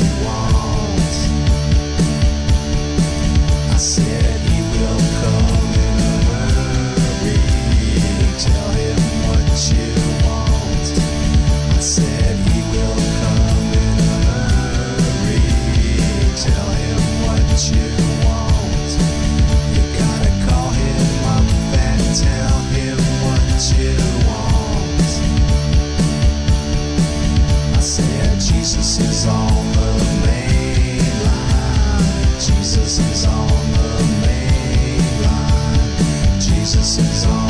I said he will come. Jesus is on the main line. Jesus is on the. Jesus is on.